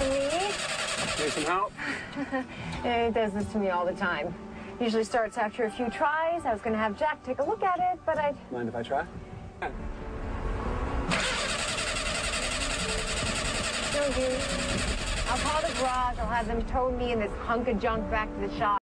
Need some help? It does this to me all the time. Usually starts after a few tries. I was going to have Jack take a look at it, but I. Mind if I try? No use. I'll call the garage. I'll have them tow me and this hunk of junk back to the shop.